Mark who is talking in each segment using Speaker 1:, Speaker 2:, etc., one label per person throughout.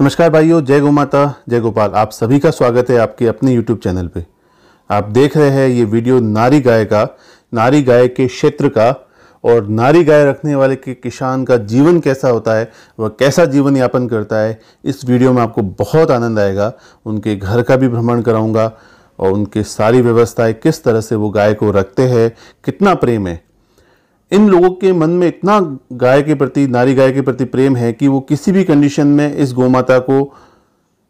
Speaker 1: नमस्कार भाइयों, जय गो माता, जय गोपाल। आप सभी का स्वागत है आपके अपने YouTube चैनल पे। आप देख रहे हैं ये वीडियो नारी गाय का, नारी गाय के क्षेत्र का और नारी गाय रखने वाले के किसान का जीवन कैसा होता है, वह कैसा जीवन यापन करता है, इस वीडियो में आपको बहुत आनंद आएगा। उनके घर का भी भ्रमण कराऊँगा और उनकी सारी व्यवस्थाएँ किस तरह से वो गाय को रखते हैं, कितना प्रेम है इन लोगों के मन में इतना गाय के प्रति, नारी गाय के प्रति प्रेम है कि वो किसी भी कंडीशन में इस गोमाता को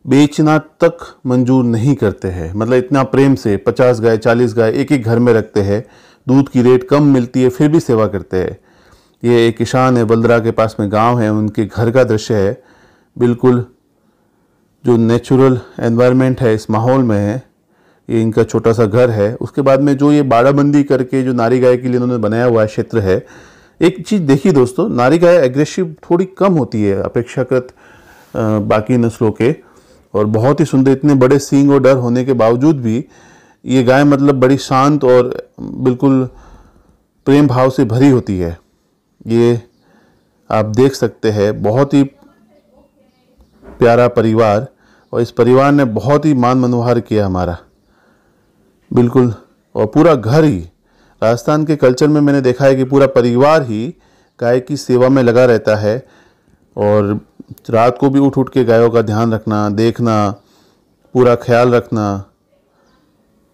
Speaker 1: बेचना तक मंजूर नहीं करते हैं। मतलब इतना प्रेम से पचास गाय, चालीस गाय एक एक घर में रखते हैं, दूध की रेट कम मिलती है, फिर भी सेवा करते हैं। ये एक किसान है, बलदरा के पास में गाँव है, उनके घर का दृश्य है। बिल्कुल जो नेचुरल एनवायरनमेंट है, इस माहौल में है। ये इनका छोटा सा घर है। उसके बाद में जो ये बाड़ाबंदी करके जो नारी गाय के लिए इन्होंने बनाया हुआ क्षेत्र है, एक चीज़ देखिए दोस्तों, नारी गाय एग्रेसिव थोड़ी कम होती है अपेक्षाकृत बाकी नस्लों के, और बहुत ही सुंदर, इतने बड़े सींग और डर होने के बावजूद भी ये गाय मतलब बड़ी शांत और बिल्कुल प्रेम भाव से भरी होती है। ये आप देख सकते हैं, बहुत ही प्यारा परिवार, और इस परिवार ने बहुत ही मान मनोहार किया हमारा। बिल्कुल। और पूरा घर ही, राजस्थान के कल्चर में मैंने देखा है कि पूरा परिवार ही गाय की सेवा में लगा रहता है। और रात को भी उठ उठ के गायों का ध्यान रखना, देखना, पूरा ख्याल रखना,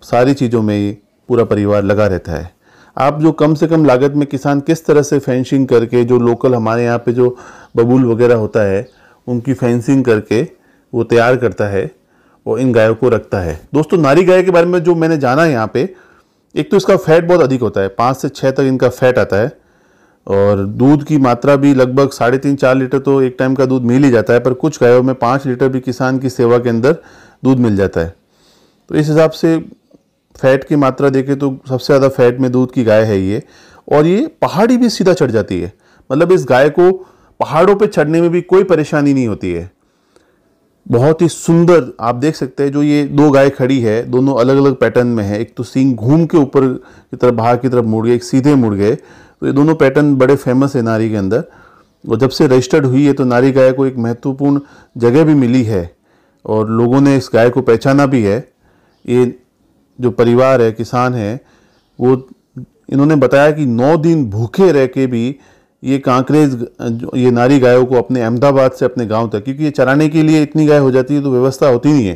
Speaker 1: सारी चीज़ों में ही पूरा परिवार लगा रहता है। आप जो कम से कम लागत में किसान किस तरह से फेंसिंग करके, जो लोकल हमारे यहाँ पे जो बबूल वगैरह होता है, उनकी फेंसिंग करके वो तैयार करता है और इन गायों को रखता है। दोस्तों, नारी गाय के बारे में जो मैंने जाना है यहाँ पे, एक तो इसका फैट बहुत अधिक होता है, पाँच से छः तक इनका फैट आता है और दूध की मात्रा भी लगभग साढ़े तीन, चार लीटर तो एक टाइम का दूध मिल ही जाता है, पर कुछ गायों में पाँच लीटर भी किसान की सेवा के अंदर दूध मिल जाता है। तो इस हिसाब से फैट की मात्रा देखें तो सबसे ज़्यादा फैट में दूध की गाय है ये, और ये पहाड़ी भी सीधा चढ़ जाती है। मतलब इस गाय को पहाड़ों पे चढ़ने में भी कोई परेशानी नहीं होती है। बहुत ही सुंदर आप देख सकते हैं जो ये दो गाय खड़ी है, दोनों अलग अलग पैटर्न में है। एक तो सींग घूम के ऊपर की तरफ़, बाहर की तरफ़ मुड़ गए, एक सीधे मुड़ गए। तो ये दोनों पैटर्न बड़े फ़ेमस है नारी के अंदर। और जब से रजिस्टर्ड हुई है तो नारी गाय को एक महत्वपूर्ण जगह भी मिली है। और लोगों ने इस गाय को पहचाना भी है। ये जो परिवार है, किसान है, वो इन्होंने बताया कि नौ दिन भूखे रह के भी ये कांकरेज, ये नारी गायों को अपने अहमदाबाद से अपने गाँव तक, क्योंकि ये चराने के लिए इतनी गाय हो जाती है तो व्यवस्था होती नहीं है।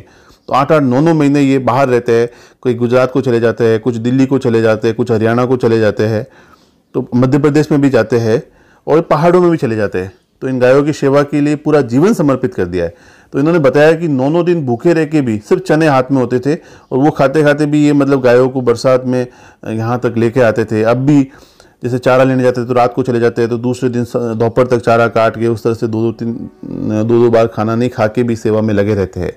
Speaker 1: तो आठ आठ नौ नौ महीने ये बाहर रहते हैं, कोई गुजरात को चले जाते हैं, कुछ दिल्ली को चले जाते हैं, कुछ हरियाणा को चले जाते हैं तो मध्य प्रदेश में भी जाते हैं और पहाड़ों में भी चले जाते हैं। तो इन गायों की सेवा के लिए पूरा जीवन समर्पित कर दिया है। तो इन्होंने बताया कि नौ नौ दिन भूखे रह के भी सिर्फ़ चने हाथ में होते थे और वो खाते खाते भी ये मतलब गायों को बरसात में यहाँ तक लेके आते थे। अब भी जैसे चारा लेने जाते थे तो रात को चले जाते हैं तो दूसरे दिन दोपहर तक चारा काट के उस तरह से दो दो तीन दो दो बार खाना नहीं खा के भी सेवा में लगे रहते हैं।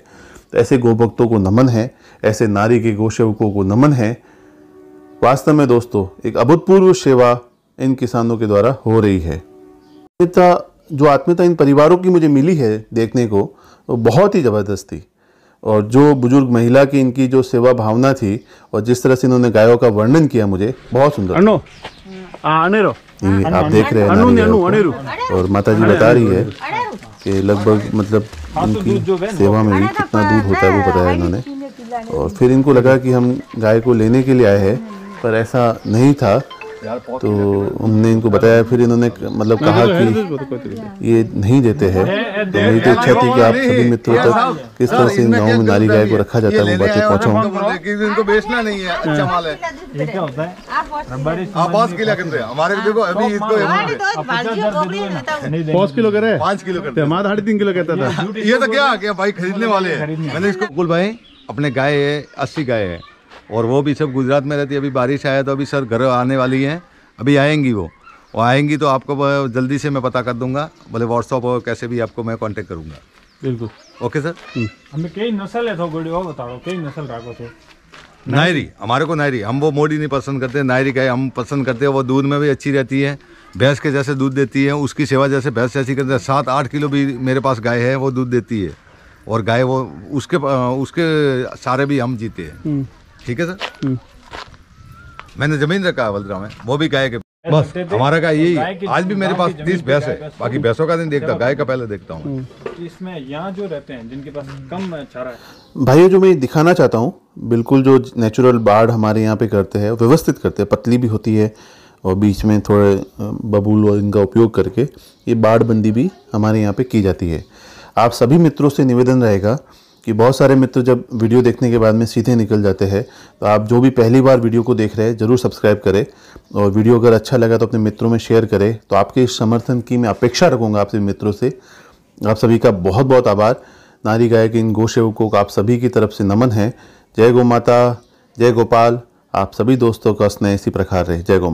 Speaker 1: तो ऐसे गोभक्तों को नमन है, ऐसे नारी के गोसेवकों को नमन है। वास्तव में दोस्तों, एक अभूतपूर्व सेवा इन किसानों के द्वारा हो रही है। आत्मीयता, जो आत्मीयता इन परिवारों की मुझे मिली है देखने को, वो बहुत ही ज़बरदस्त थी। और जो बुज़ुर्ग महिला की इनकी जो सेवा भावना थी, और जिस तरह से इन्होंने गायों का वर्णन किया मुझे, बहुत सुंदर। ये आप देख रहे हैं
Speaker 2: अनु
Speaker 1: नारी
Speaker 2: अनु
Speaker 1: गायों
Speaker 2: अणेरू
Speaker 1: को। और माता जी बता रही है कि लगभग मतलब इनकी सेवा में भी कितना दूध होता है वो बताया इन्होंने। और फिर इनको लगा कि हम गाय को लेने के लिए आए हैं पर ऐसा नहीं था। तो हमने इनको बताया फिर इन्होंने मतलब कहा कि ये नहीं देते हैं। तो मेरी तो इच्छा थी कि आप सभी मित्रों तक किस तरह से इन गाँव में नारी गाय को रखा जाता है वो बातें पहुँचाऊँ
Speaker 3: कि इनको बेचना नहीं माल
Speaker 2: ये क्या होता है
Speaker 3: आप पाँच किलो कर रहे हमारे देखो अभी इसको
Speaker 4: पाँच किलो करे
Speaker 3: पाँच किलो कर
Speaker 4: हमारा साढ़े तीन किलो कहता था।
Speaker 3: ये तो क्या क्या भाई खरीदने वाले हैं। मैंने इसको कुल भाई अपने गाय है अस्सी गाय है। और वो भी सब गुजरात में रहती है। अभी बारिश आया तो अभी सर घर आने वाली है। अभी आएँगी वो। वो आएँगी तो आपको जल्दी से मैं पता कर दूँगा। बोले व्हाट्सअप और कैसे भी आपको मैं कांटेक्ट करूँगा।
Speaker 4: बिल्कुल।
Speaker 3: ओके सर
Speaker 2: हमें कई नस्ल है तो बताओ कई नस्ल राखो छो
Speaker 3: नायरी। हमारे को नायरी। हम वो मोड़ी नहीं पसंद करते नायरी का हम पसंद करते हैं वो दूध में भी अच्छी रहती है भैंस के जैसे दूध देती है उसकी सेवा जैसे भैंस जैसी करते हैं। सात आठ किलो भी मेरे पास गाय है वो दूध देती है। और गाय वो उसके उसके सारे भी हम जीते हैं। ठीक है सर? मैंने ज़मीन रखा है बलराम में वो भी गाय के बस हमारा गाय यही
Speaker 2: गाय
Speaker 3: है
Speaker 2: की-
Speaker 3: आज भी मेरे पास तीस भैंस है बाकी भैंसों का नहीं देखता गाय का पहले देखता हूँ
Speaker 2: इसमें यहाँ जो रहते हैं जिनके पास कम चारा है।
Speaker 1: भाइयों जो मैं दिखाना चाहता हूँ बिल्कुल जो नेचुरल बाढ़ हमारे यहाँ पे करते हैं व्यवस्थित करते हैं पतली भी होती है और बीच में थोड़े बबूल और इनका उपयोग करके ये बाढ़ बंदी भी हमारे यहाँ पे की जाती है। आप सभी मित्रों से निवेदन रहेगा कि बहुत सारे मित्र जब वीडियो देखने के बाद में सीधे निकल जाते हैं तो आप जो भी पहली बार वीडियो को देख रहे हैं, ज़रूर सब्सक्राइब करें। और वीडियो अगर अच्छा लगा तो अपने मित्रों में शेयर करें। तो आपके इस समर्थन की मैं अपेक्षा रखूँगा आपसे मित्रों से। आप सभी का बहुत बहुत आभार। नारी गायक इन गौ सेवकों को आप सभी की तरफ़ से नमन है। जय गो माता, जय गोपाल। आप सभी दोस्तों का स्नेह इसी प्रकार रहे। जय गौ